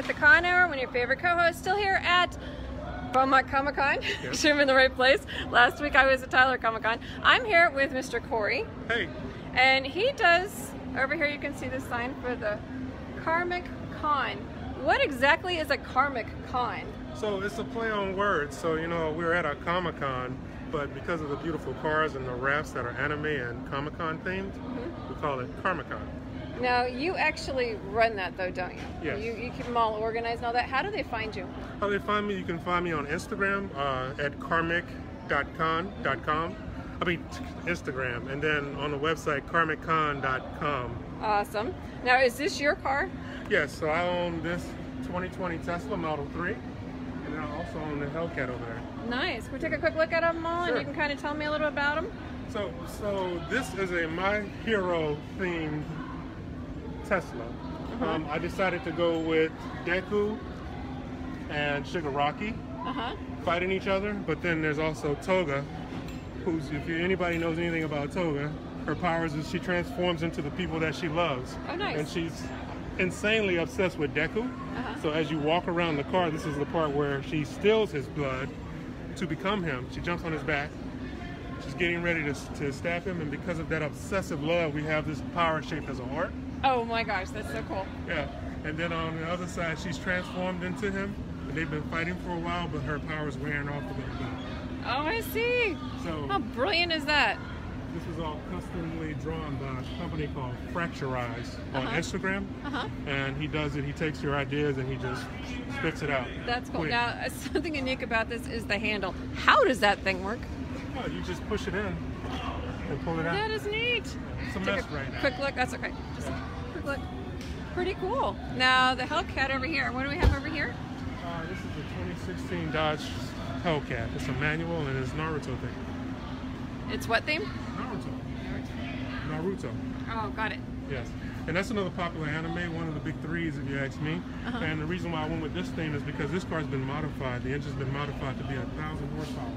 With the Con Hour, one of your favorite co-hosts, still here at Beaumont Comic Con. Yep. sure I'm in the right place. Last week I was at Tyler Comic Con. I'm here with Mr. Corey, Hey, and he does, over here you can see the sign for the Carmic Con. What exactly is a Carmic Con? so it's a play on words. So, you know, we're at a Comic Con, but because of the beautiful cars and the rafts that are anime and Comic Con themed, Mm-hmm. we call it Carmicon. Now, you actually run that though, don't you? Yes. You, you keep them all organized and all that. How do they find you? How do they find me? You can find me on Instagram uh, at karmic.con.com. I mean, Instagram, and then on the website karmiccon.com. Awesome. Now, is this your car? Yes, so I own this 2020 Tesla Model 3, and then I also own the Hellcat over there. Nice. Can we take a quick look at them all and you can kind of tell me a little about them? So, so this is a My Hero themed Tesla. Um, I decided to go with Deku and Shigaraki Uh huh. fighting each other, but then there's also Toga, who's if anybody knows anything about Toga, her powers is she transforms into the people that she loves, Oh, nice. and she's insanely obsessed with Deku. Uh-huh. So as you walk around the car, this is the part where she steals his blood to become him. She jumps on his back. She's getting ready to, to stab him, and because of that obsessive love, we have this power shaped as a heart. Oh my gosh, that's so cool. Yeah. And then on the other side, she's transformed into him. And they've been fighting for a while, but her power's wearing off a little bit. Oh, I see. So How brilliant is that? this is all customly drawn by a company called Fracturize on Uh-huh. Instagram. Uh huh. And he does it. He takes your ideas and he just spits it out. That's cool. Quick. Now, uh, something unique about this is the handle. How does that thing work? Oh, you just push it in and pull it out. That is neat. It's a mess a right now. quick look. That's okay. Just a quick look. Pretty cool. Now, the Hellcat over here. What do we have over here? Uh, this is a 2016 Dodge Hellcat. It's a manual and it's Naruto thing. It's what theme? Naruto. Naruto. Oh, got it. Yes. And that's another popular anime, one of the big threes, if you ask me. Uh-huh. And the reason why I went with this theme is because this car's been modified. The engine's been modified to be a thousand horsepower.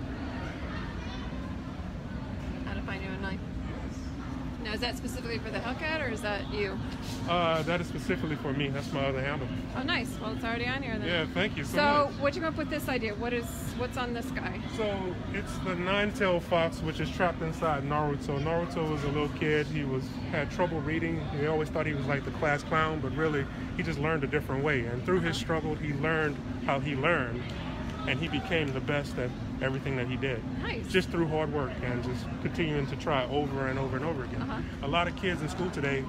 How to find you online. Now, is that specifically for the Hellcat or is that you? Uh, that is specifically for me. That's my other handle. Oh, nice. Well, it's already on here then. Yeah, thank you so, So, much. what'd you come up with this idea? What is what's on this guy? So it's the nine-tailed fox, which is trapped inside Naruto. Naruto was a little kid. He was had trouble reading. They always thought he was like the class clown, but really he just learned a different way. And through his struggle, he learned how he learned, and he became the best at everything that he did. Nice. Just through hard work and just continuing to try over and over and over again. Uh-huh. A lot of kids in school today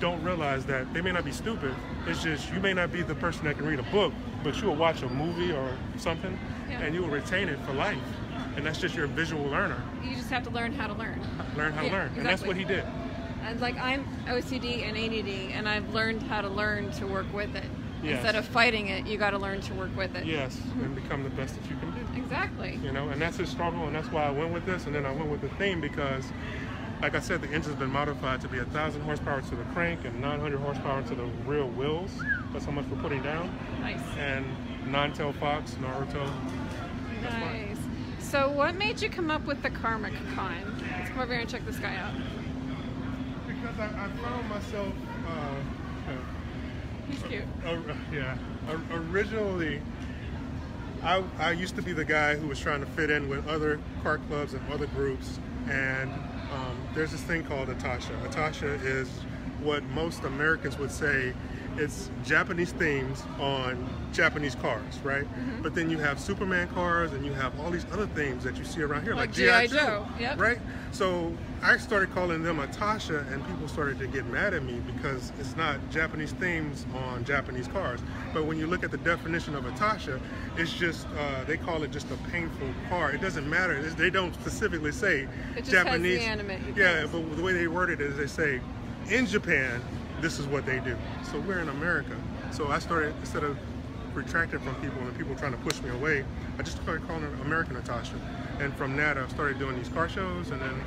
don't realize that they may not be stupid. It's just you may not be the person that can read a book, but you will watch a movie or something, Yeah. and you will retain it for life. And that's just your visual learner. You just have to learn how to learn. Learn how Yeah, to learn. And that's what he did. And like I'm OCD and ADD, and I've learned how to learn to work with it. Yes. Instead of fighting it, you got to learn to work with it. Yes, and become the best that you can be. Exactly. You know, and that's his struggle, and that's why I went with this. And then I went with the theme because, like I said, the engine's been modified to be a thousand horsepower to the crank and 900 horsepower to the rear wheels. That's how much we're putting down. Nice. And nine-tailed fox, Naruto. That's fine. Nice. So, what made you come up with the Carmic Con? Let's come over here and check this guy out. Because I, I found myself. Uh, He's cute. Uh, yeah. Originally, I, I used to be the guy who was trying to fit in with other car clubs and other groups. And um, there's this thing called Itasha. Itasha is what most Americans would say it's Japanese themes on Japanese cars, right? Mm-hmm. But then you have Superman cars and you have all these other themes that you see around here, Like like, G.I. Joe, yep. right? So I started calling them Itasha, and people started to get mad at me because it's not Japanese themes on Japanese cars. But when you look at the definition of Itasha, it's just uh, they call it just a painful car. It doesn't matter. It's, they don't specifically say It just has the Japanese. anime yeah, but the way they word it is they say in Japan, this is what they do. So we're in America. So I started instead of retracting from people and people trying to push me away, I just started calling it American Natasha. And from that, I started doing these car shows, and then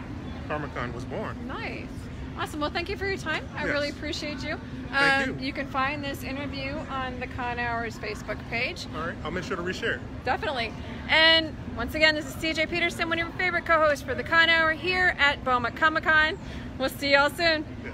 Carmicon was born. Nice. Awesome. Well, thank you for your time. I Yes. really appreciate you. Thank Um, you. You can find this interview on the Con Hours Facebook page. All right, I'll make sure to reshare. Definitely. And once again, this is CJ Peterson, one of your favorite co-hosts for the Con Hour here at Beaumont Comic Con. We'll see y'all soon. Yes.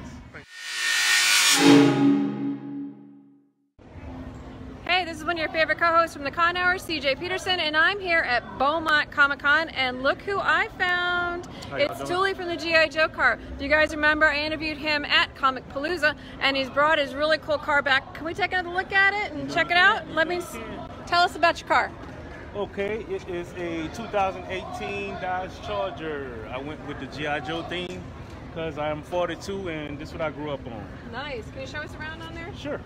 This is one of your favorite co-hosts from the Con Hour, CJ Peterson, and I'm here at Beaumont Comic Con, and look who I found. How it's doing? Tully from the G.I. Joe car. Do you guys remember I interviewed him at Comic Palooza, and he's brought his really cool car back. Can we take another look at it and check it out? Let me tell us about your car. Okay, it is a 2018 Dodge Charger. I went with the G.I. Joe theme because I'm 42 and this is what I grew up on. Nice. Can you show us around on there? Sure.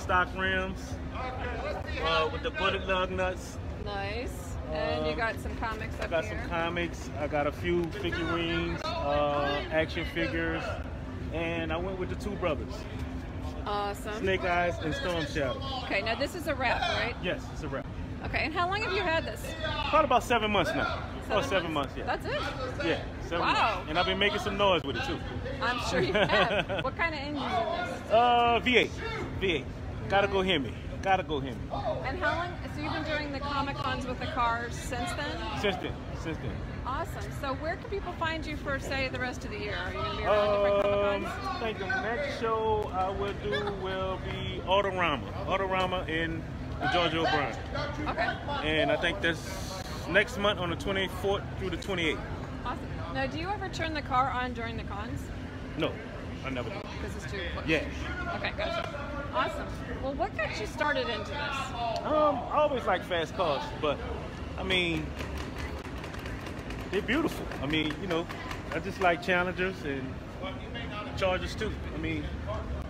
Stock rims uh, with the bullet lug nuts. Nice. And you Um, got some comics I up got here. some comics. I got a few figurines, uh, action figures, and I went with the two brothers, awesome. Snake Eyes and Storm Shadow. Okay, now this is a wrap, right? Yes, it's a wrap. Okay, and how long have you had this? Probably about seven months now. Seven months, yeah. That's it? Yeah, seven Wow. months. And I've been making some noise with it too. I'm sure you have. what kind of engine is this? Uh, V8. V8. Gotta go hear me. Gotta go hear me. And how long? So you've been doing the Comic Cons with the cars since then? Since then. Since then. Awesome. So where can people find you for, say, the rest of the year? Are you going to be around different Um, Comic Cons? I think the next show I will do will be Autorama. Autorama in the George R. Brown. Okay. And I think that's next month on the 24th through the 28th. Awesome. Now, do you ever turn the car on during the cons? No, I never do. Because it's too close. Yeah. Okay, gotcha. Awesome. Well, what got you started into this? Um, I always like fast cars, but I mean, they're beautiful. I mean, you know, I just like Challengers and Chargers too. I mean,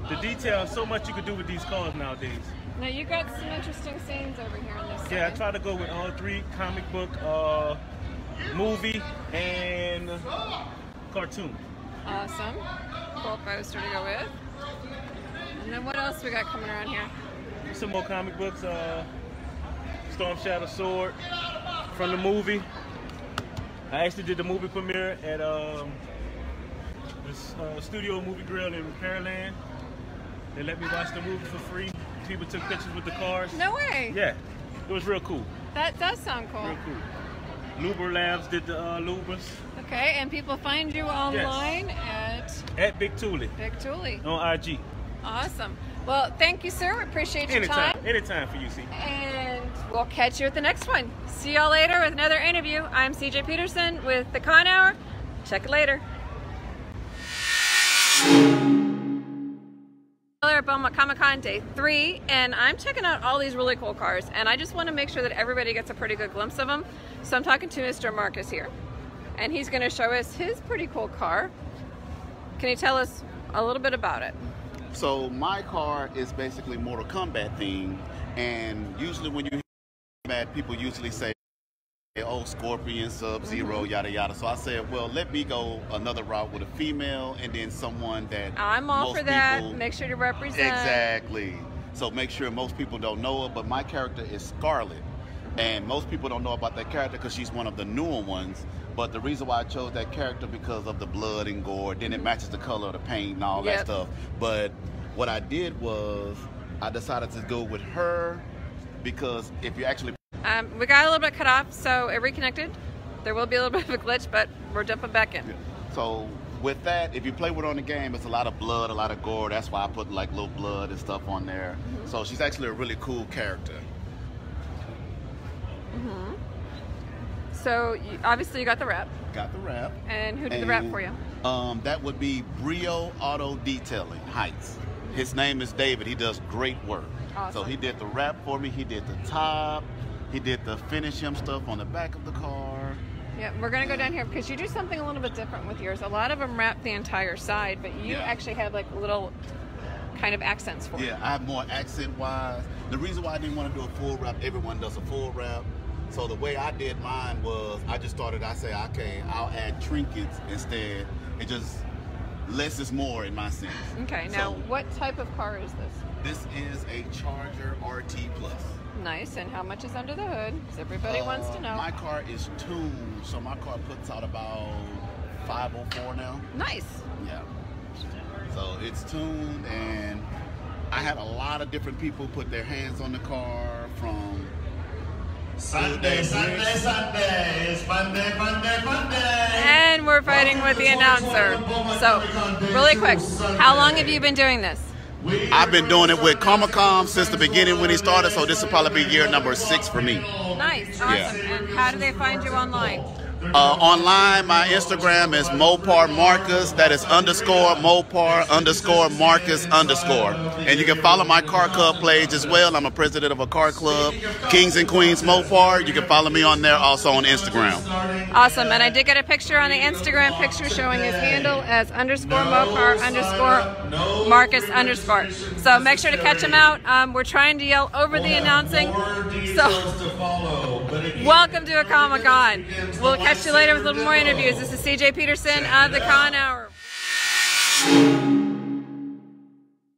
the detail, so much you could do with these cars nowadays. Now, you got some interesting scenes over here on this Yeah, I try to go with all three comic book, uh, movie, and cartoon. Awesome. Cool poster to go with. And then what else we got coming around here? Some more comic books, uh, Storm Shadow Sword from the movie. I actually did the movie premiere at um, this uh, studio movie grill in Pearland. They let me watch the movie for free. People took pictures with the cars. No way. Yeah, it was real cool. That does sound cool. Real cool. Luber Labs did the uh, Lubers Okay, and people find you online at at Big Tule Big Tully. on IG. Awesome. Well, thank you, sir. Appreciate your Anytime, time. anytime for you, see. And we'll catch you at the next one. See y'all later with another interview. I'm CJ Peterson with the Con Hour. Check it later. At Beaumont Comic Con Day 3, and I'm checking out all these really cool cars, and I just want to make sure that everybody gets a pretty good glimpse of them. So I'm talking to Mr. Marcus here, and he's going to show us his pretty cool car. Can you tell us a little bit about it? So my car is basically Mortal Kombat themed, and usually when you hear combat, people usually say, "Oh, Scorpion, Sub 0 mm-hmm. yada yada." So I said, "Well, let me go another route with a female, and then someone that I'm all most for that. people- Make sure to represent. Exactly. So make sure most people don't know her, but my character is Skarlet. And most people don't know about that character because she's one of the newer ones. But the reason why I chose that character because of the blood and gore, then it matches the color of the paint and all Yep. that stuff. But what I did was I decided to go with her because if you actually Um, we got a little bit cut off, so it reconnected. There will be a little bit of a glitch, but we're jumping back in. So with that, if you play with her on the game, it's a lot of blood, a lot of gore. That's why I put like little blood and stuff on there. So she's actually a really cool character. So you, obviously you got the rep, Got the wrap. and who did the rep And, for you? Um, that would be Brio Auto Detailing Heights. His name is David. He does great work. Awesome. So he did the wrap for me. He did the top. He did the finish him stuff on the back of the car. Yeah, we're gonna go down here because you do something a little bit different with yours. A lot of them wrap the entire side, but you Yeah. actually have like little kind of accents for it. Yeah, I have more accent wise. The reason why I didn't want to do a full wrap, everyone does a full wrap. So the way I did mine was I just started, I say, okay, I'll add trinkets instead. It just less is more in my sense. Okay, now So- what type of car is this? This is a Charger RT Plus. Nice, and how much is under the hood? 'Cause everybody wants to Uh, know. My car is tuned, so my car puts out about 504 now. Nice. Yeah. So it's tuned, and I had a lot of different people put their hands on the car from Sunday, Sunday, Sundays, Monday, Monday, Monday. And we're fighting with the announcer. So, really quick, how long have you been doing this? I've been doing it with Comic-Con since the beginning when he started, so this will probably be year number six for me. Nice, awesome. Yeah. And how do they find you online? Uh, online, my Instagram is Mopar Marcus. That is underscore Mopar underscore Marcus underscore. And you can follow my car club page as well. I'm a president of a car club, Kings and Queens Mopar. You can follow me on there also on Instagram. Awesome. And I did get a picture on the Instagram picture showing his handle as underscore Mopar underscore Marcus underscore. So make sure to catch him out. Um, we're trying to yell over the announcing. So welcome to a Comic Con. We'll catch you later with a little more interviews. This is CJ Peterson of the Con Hour.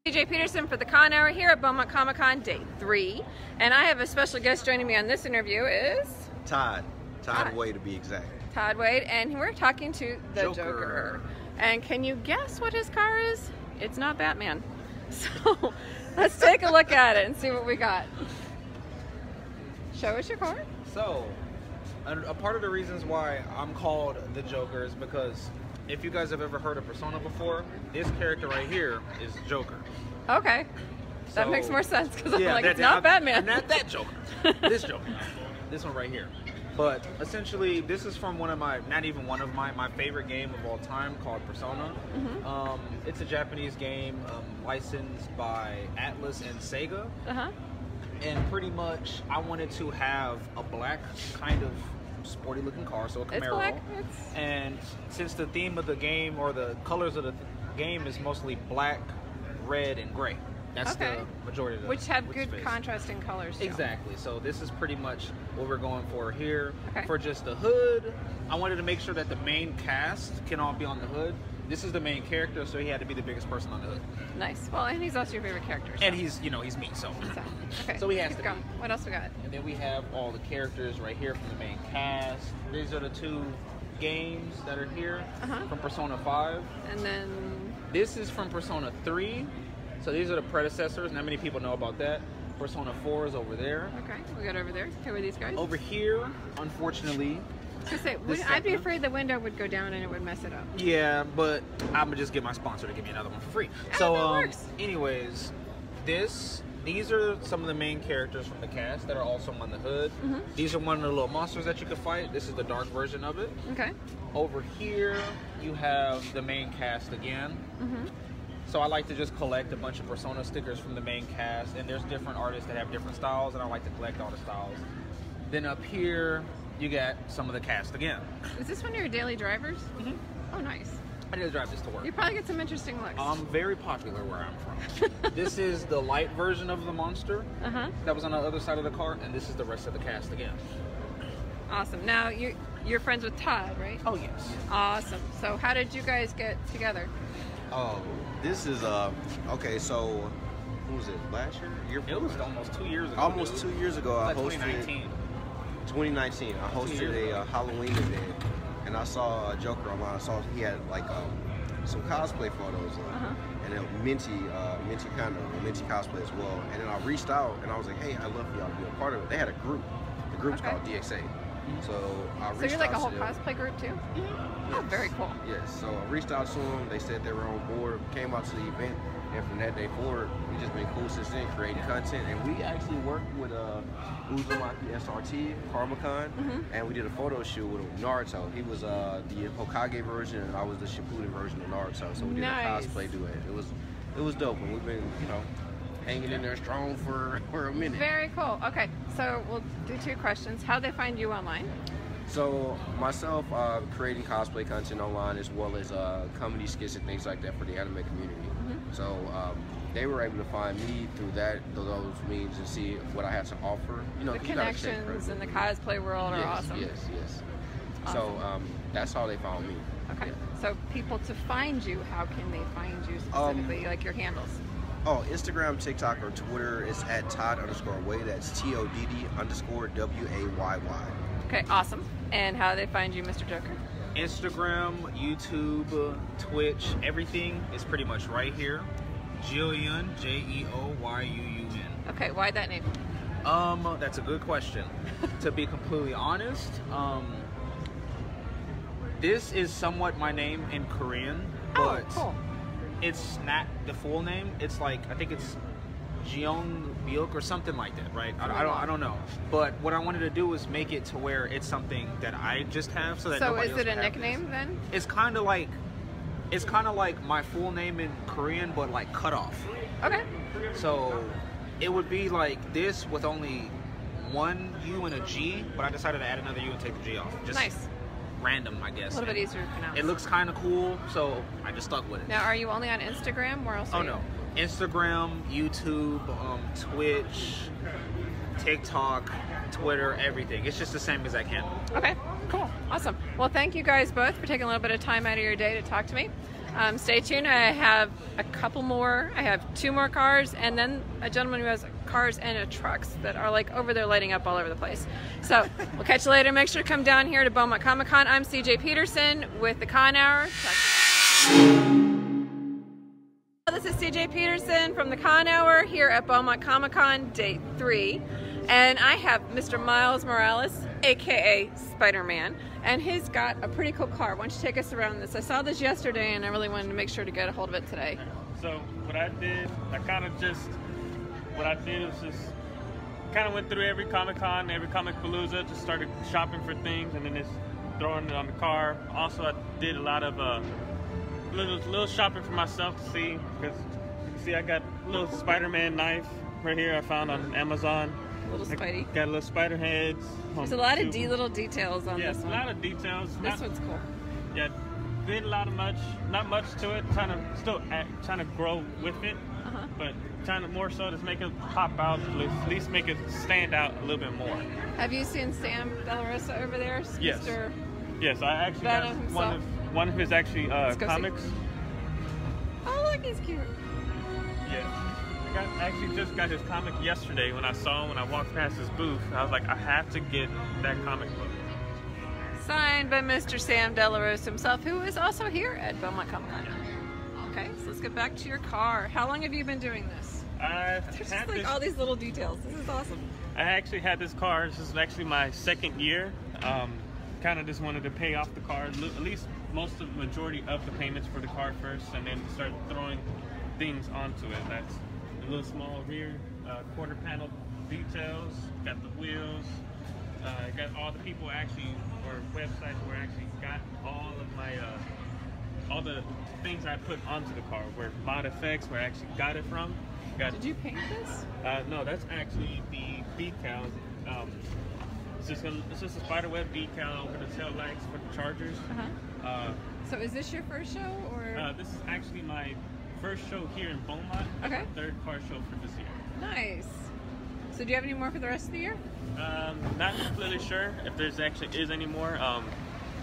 CJ Peterson for the Con Hour here at Beaumont Comic Con Day 3. And I have a special guest joining me on this interview is Todd. Todd Todd. Way to be exact. Todd Wade, and we're talking to the Joker. Joker. And can you guess what his car is? It's not Batman. So let's take a look at it and see what we got. Show us your car. So, a, a part of the reasons why I'm called the Joker is because if you guys have ever heard of Persona before, this character right here is Joker. Okay. That makes more sense because I'm like, that- it's not I'm- Batman. Not that Joker. this Joker. This one right here. But essentially, this is from one of my, not even one of my, my favorite game of all time called Persona. Mm-hmm. Um, it's a Japanese game um, licensed by Atlus and Sega. Uh-huh. And pretty much I wanted to have a black kind of sporty looking car, so a Camaro. It's black. It's And since the theme of the game or the colors of the th- game is mostly black, red, and gray, that's Okay. the majority of the which have good space. contrasting colors. too. Exactly. So this is pretty much what we're going for here. Okay. For just the hood, I wanted to make sure that the main cast can all be on the hood. This is the main character, so he had to be the biggest person on the hood. Nice. Well, and he's also your favorite character. so- And he's, you know, he's me, so. so, okay. So he has Keep to going. be. What else we got? And then we have all the characters right here from the main cast. These are the two games that are here Uh-huh. from Persona 5. And then This is from Persona 3. So these are the predecessors. Not many people know about that. Persona 4 is over there. okay, we got over there. Who are these guys? Over here, unfortunately, I was gonna say, would- I'd be afraid the window would go down and it would mess it up. yeah, but I'm gonna just get my sponsor to give me another one for free. Ah, So, um, anyways, this these are some of the main characters from the cast that are also on the hood. Mm-hmm. These are one of the little monsters that you can fight. This is the dark version of it. Okay. Over here, you have the main cast again. Mm-hmm. So I like to just collect a bunch of Persona stickers from the main cast, and there's different artists that have different styles, and I like to collect all the styles. Then up here, you got some of the cast again. Is this one of your daily drivers? Mhm. Oh, nice. I need to drive this to work. You probably get some interesting looks. I'm very popular where I'm from. this is the light version of the monster uh huh. that was on the other side of the car, and this is the rest of the cast again. Awesome. Now you you're friends with Todd, right? Oh yes. Awesome. So how did you guys get together? Oh, this is uh okay. So, who was it? Last year? Year It was almost two years ago. almost dude. two years ago. I Like hosted 2019. 2019. I hosted a uh, Halloween event, and I saw a Joker online. I saw he had like um, some cosplay photos, uh, Uh-huh. and then Minty, uh, Minty kind of Minty cosplay as well. And then I reached out and I was like, hey, I'd love for y'all to be a part of it. They had a group. The group's Okay. called DXA. So I reached out. So you're like a whole to cosplay group too? Oh, Yes. very cool. Yes. So I reached out to them. They said they were on board. Came out to the event, and from that day forward, we just been cool since then, creating content. And we actually worked with uh, Uzumaki SRT, Carmicon, Mhm. and we did a photo shoot with Naruto. He was uh, the Hokage version, and I was the Shippuden version of Naruto. So we did Nice. a cosplay duet. It was, it was dope, and we've been, you know, hanging in there strong for for a minute. Very cool. Okay, so we'll do two questions. How they find you online? So myself, uh, creating cosplay content online as well as uh, comedy skits and things like that for the anime community. So um, they were able to find me through that, through those means, and see what I had to offer. You know, The 'cause you gotta stay connections in the cosplay world are yes, awesome. Yes, yes. Awesome. So um, that's how they found me. Okay. Yeah. So people to find you, how can they find you Um, specifically? like your handles? Oh, Instagram, TikTok, or Twitter is at Todd underscore Way. That's T O D D underscore W A Y Y. Okay, awesome. And how do they find you, Mr. Joker? Instagram, YouTube, Twitch, everything is pretty much right here. Jillian, J E O Y U U N. Okay, why that name? Um, that's a good question. to be completely honest, um, this is somewhat my name in Korean, Oh, but cool. it's not the full name. It's like I think it's Jeong Byuk or something like that, right? I, I don't I don't know. But what I wanted to do was make it to where it's something that I just have, so that So nobody is it a nickname this. then? It's kind of like it's kind of like my full name in Korean, but like cut off. Okay. So it would be like this with only one U and a G, but I decided to add another U and take the G off. Just Nice. random, I guess. A little bit easier to pronounce. It looks kind of cool, so I just stuck with it. Now, are you only on Instagram? Where else? Oh are you? Instagram, YouTube, um, Twitch, TikTok, Twitter, everything. It's just the same exact handle. Okay, cool, awesome. Well, thank you guys both for taking a little bit of time out of your day to talk to me. Um, stay tuned. I have a couple more. I have two more cars, and then a gentleman who has cars and a trucks that are like over there lighting up all over the place. So we'll catch you later. Make sure to come down here to Beaumont Comic Con. I'm CJ Peterson with the Con Hour. Peterson from the Con Hour here at Beaumont Comic Con, day three. And I have Mr. Miles Morales, aka Spider Man, and he's got a pretty cool car. Why don't you take us around this? I saw this yesterday and I really wanted to make sure to get a hold of it today. So what I did, I kind of just, what I did was just kind of went through every Comic Con, every Comic Palooza, just started shopping for things and then just throwing it on the car. Also, I did a lot of uh, little little shopping for myself to see because see I got a little Spider-Man knife right here I found on Amazon. Little I Spidey. Got a little spider heads. There's a lot of de- little details on Yes, this a lot of details. this Not- one's cool. yeah, did a lot of much, not much to it. Trying to still act, trying to grow with it, Uh-huh. but trying to more so just make it pop out, at least, make it stand out a little bit more. Have you seen Sam Delarosa over there? Yes. Mr. Yes, I actually Venom got one of one of his actually uh, Let's see. comics. Oh, look, he's cute. Yes. I got, actually just got his comic yesterday when I saw him when I walked past his booth. I was like, I have to get that comic book. Signed by Mr. Sam Delarosa himself, who is also here at Beaumont Comic Con. Okay, so let's get back to your car. How long have you been doing this? I've There's just like this all these little details. This is awesome. I actually had this car. This is actually my second year. Um, kind of just wanted to pay off the car, at least most of the majority of the payments for the car first, and then start throwing things onto it. That's the little small rear uh, quarter panel details. Got the wheels. Uh, got all the people actually or websites where I actually got all of my uh, all the things I put onto the car, where mod effects, where I actually got it from. Got Did you paint this? uh, no, that's actually the decal. Um, it's just a, it's just a spider web decal over the tail lights for the Chargers. Uh-huh. Uh, So is this your first show or? uh, this is actually my first show here in Beaumont. Okay. Third car show for this year. nice. So do you have any more for the rest of the year? Um, not completely sure if there's actually is any more. Um,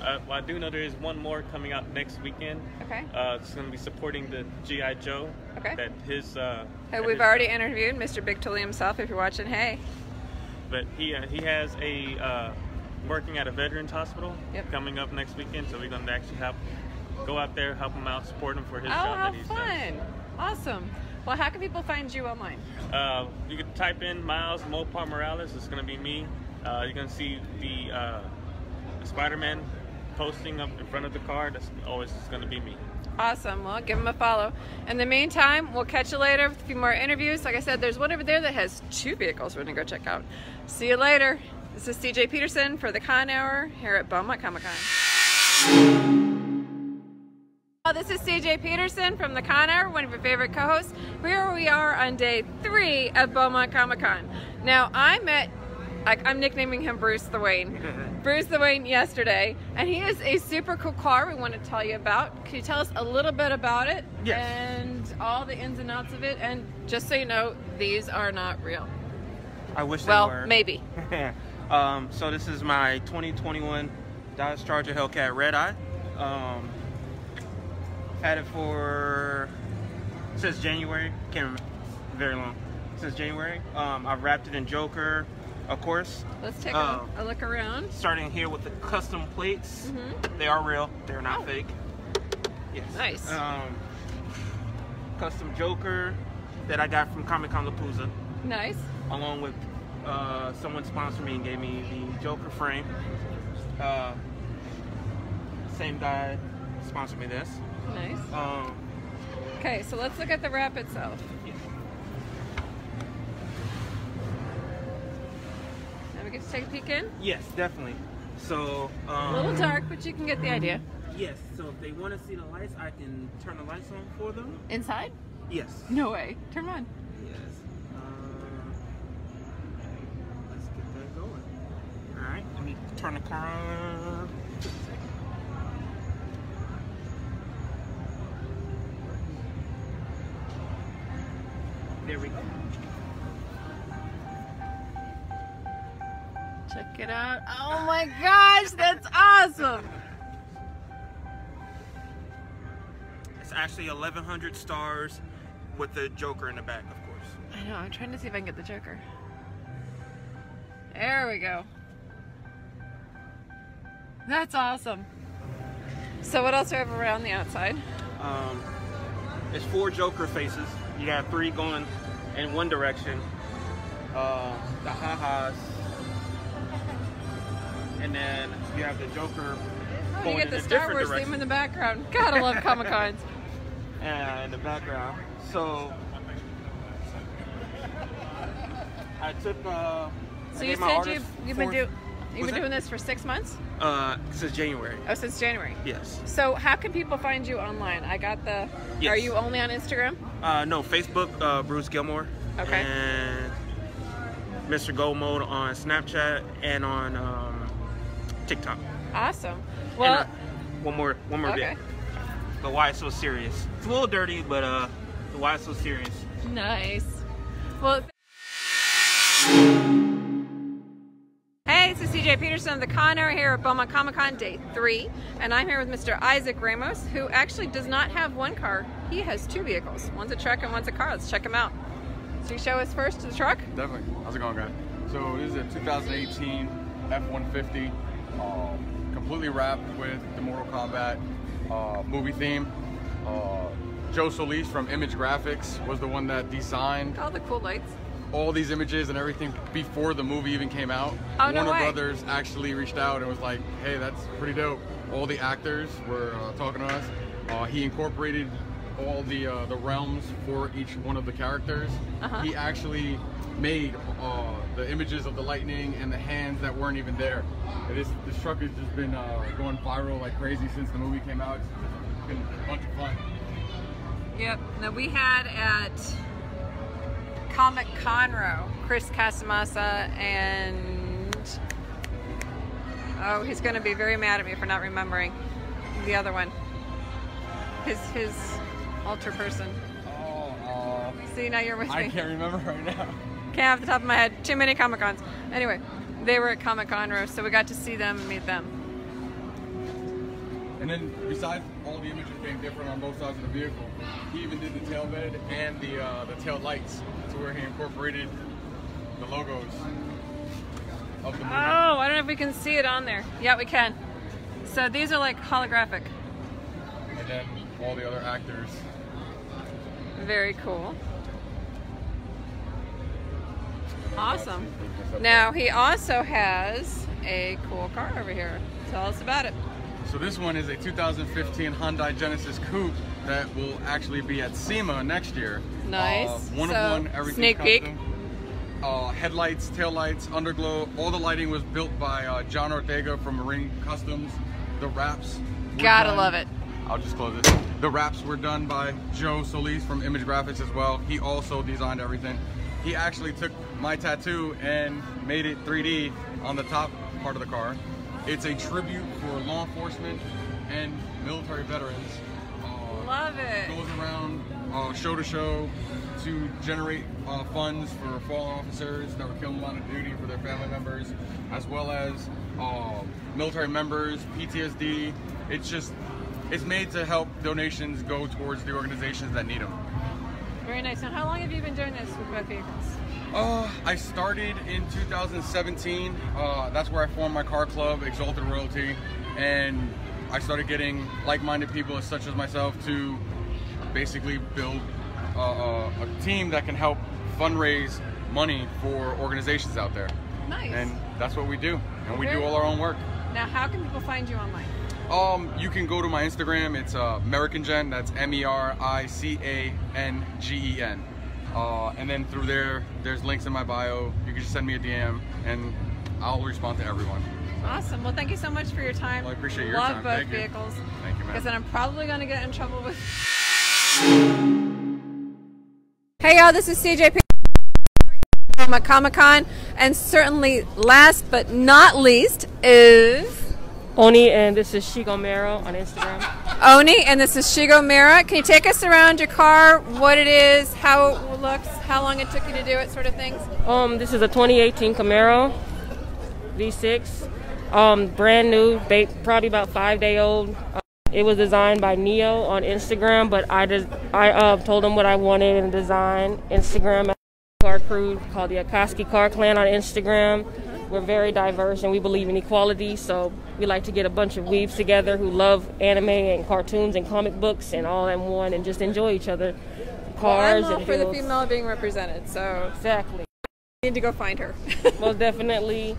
uh, well, I do know there is one more coming out next weekend. Okay. Uh, it's going to be supporting the GI Joe. Okay. That his. Uh, Hey, we've his- already interviewed Mr. Big Tully himself. If you're watching, hey. But he uh, he has a uh, working at a veterans hospital Yep. coming up next weekend, so we're gonna actually help go out there, help him out, support him for his oh, job how that he's fun! Awesome. Well, how can people find you online? Uh, you can type in Miles Mopar Morales. It's gonna be me. Uh, you're gonna see the, uh, Spider-Man posting up in front of the car. That's always gonna be me. Awesome. Well, give him a follow. In the meantime, we'll catch you later with a few more interviews. Like I said, there's one over there that has two vehicles we're going to go check out. See you later. This is CJ Peterson for the Con Hour here at Beaumont Comic Con. Oh, this is CJ Peterson from the Con Hour, one of your favorite co-hosts. Here we are on day three of Beaumont Comic Con. Now, I met, like, I'm nicknaming him Bruce the Wayne. Bruce the Wayne yesterday, and he is a super cool car we want to tell you about. Can you tell us a little bit about it? Yes. And all the ins and outs of it. And just so you know, these are not real. I wish Well, they were. maybe. um, so this is my 2021 Dodge Charger Hellcat Red Eye. Um, had it for since January. Can't remember. Very long. Since January. Um, I wrapped it in Joker, of course. Let's take a, look around. Starting here with the custom plates. Mhm. They are real. They're not Oh. fake. Yes. Nice. Um, custom Joker that I got from Comic Con Lapalooza. Nice. along with uh, someone sponsored me and gave me the Joker frame. Uh, same guy sponsored me this. Nice. Um, Okay, so let's look at the wrap itself. And we get to take a peek in. Yes, definitely. So, um, A little dark, but you can get the idea. Yes. So if they want to see the lights, I can turn the lights on for them. Inside? Yes. No way. Turn on. Yes. Uh, let's get that going. All right. Let me turn the car on. Just a second. There we go. Check it out. Oh my gosh, that's awesome. It's actually 1,100 stars with the Joker in the back, of course. I know, I'm trying to see if I can get the Joker. There we go. That's awesome. So what else do I have around the outside? Um, it's four Joker faces. You got three going in one direction. Uh, the ha-has. And then you have the Joker Oh, going you get the Star Wars direction. theme in the background. Gotta love Comic Cons. uh, in the background. So I took. Uh, I So you said you've, you've been four- do, you've been doing this for six months? uh since January. Oh, since January. Yes. So how can people find you online? I got the. Yes. Are you only on Instagram? Uh, no, Facebook, uh, Bruce Gilmore. Okay. And Mr. Gold Mode on Snapchat and on um, TikTok. Awesome. And, Well, uh, one more, one more okay. bit. The why it's so serious. It's a little dirty, but uh, the why it's so serious. Nice. Well. This is CJ Peterson of the Con Hour here at Beaumont Comic Con Day 3, and I'm here with Mr. Isaac Ramos, who actually does not have one car. He has two vehicles. One's a truck and one's a car. Let's check him out. So you show us first the truck? Definitely. How's it going, guys? So this is a 2018 F-150, um, completely wrapped with the Mortal Kombat uh, movie theme. Uh, Joe Solis from Image Graphics was the one that designed All the cool lights. All these images and everything before the movie even came out. Oh, no Warner way. Brothers actually reached out and was like, "Hey, that's pretty dope." All the actors were uh, talking to us. Uh, he incorporated all the uh, the realms for each one of the characters. Uh-huh. He actually made uh, the images of the lightning and the hands that weren't even there. This this truck has just been uh, going viral like crazy since the movie came out. It's been a bunch of fun. Yep. Now we had at Comic Conroe, Chris Casamassa and oh, he's going to be very mad at me for not remembering the other one. His his alter person. Oh, uh, See, now you're with I me. I can't remember right now. Can't off the top of my head. Too many Comic Cons. Anyway, they were at Comic Conroe, so we got to see them and meet them. And then besides all the images being different on both sides of the vehicle, he even did the tail bed and the uh, the tail lights where he incorporated the logos of the movie. Oh, I don't know if we can see it on there. Yeah, we can. So these are like holographic. And then all the other actors. Very cool. Awesome. Now he also has a cool car over here. Tell us about it. So this one is a 2015 Hyundai Genesis Coupe that will actually be at SEMA next year. Nice. Uh, one So, of one, everything sneak peek. custom. Uh, headlights, taillights, underglow. All the lighting was built by uh, John Ortega from Marine Customs. The wraps. Gotta done- love it. I'll just close it. The wraps were done by Joe Solis from Image Graphics as well. He also designed everything. He actually took my tattoo and made it 3D on the top part of the car. It's a tribute for law enforcement and military veterans. Love it. goes around uh, show to show to generate uh, funds for fallen officers that were killed in line of duty for their family members, as well as uh, military members, PTSD. It's just, it's made to help donations go towards the organizations that need them. Very nice. Now, how long have you been doing this with both vehicles? Uh, I started in 2017. Uh, that's where I formed my car club, Exalted Royalty, and I started getting like-minded people such as myself to basically build uh, a, a team that can help fundraise money for organizations out there. Nice. And that's what we do, and we do all our own work. Now, how can people find you online? Um, you can go to my Instagram. It's uh, American Gen. That's M E R I C A N G E N. Uh, and then through there, there's links in my bio. You can just send me a DM, and I'll respond to everyone. Awesome. Well, thank you so much for your time. Well, I appreciate your time. Love time. both Thank you. vehicles. Thank you, man. Because then I'm probably going to get in trouble with. Hey y'all, this is CJP from a Comic Con, and certainly last but not least is Oni, and this is Shigo Mero on Instagram. Oni, and this is Shigo Mira. Can you take us around your car, what it is, how it looks, how long it took you to do it, sort of things? Um, this is a 2018 Camaro V6, um, brand new, ba- probably about five day old. Uh, it was designed by Neo on Instagram, but I just I uh, told him what I wanted in the design. Instagram car crew called the Akoski Car Clan on Instagram. We're very diverse and we believe in equality, so we like to get a bunch of weaves together who love anime and cartoons and comic books and all in one and just enjoy each other. Cars well, and for the female being represented, so Exactly. need to go find her. most definitely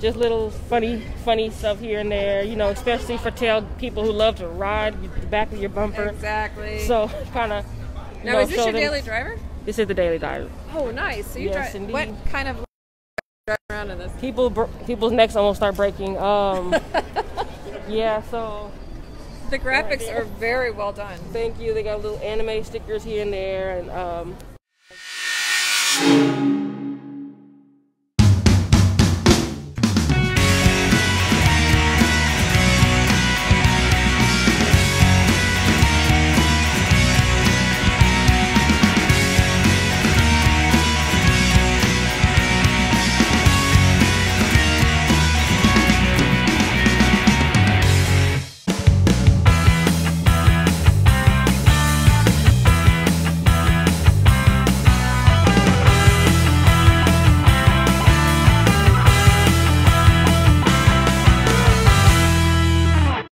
just little funny funny stuff here and there you know especially for tail people who love to ride the back of your bumper exactly. so kind of now, is this your daily driver? this is the daily driver Oh, nice. So you Yes, drive. indeed. What kind of drive around in this? people people's necks almost start breaking um yeah so The graphics are very well done. thank you they got little anime stickers here and there and um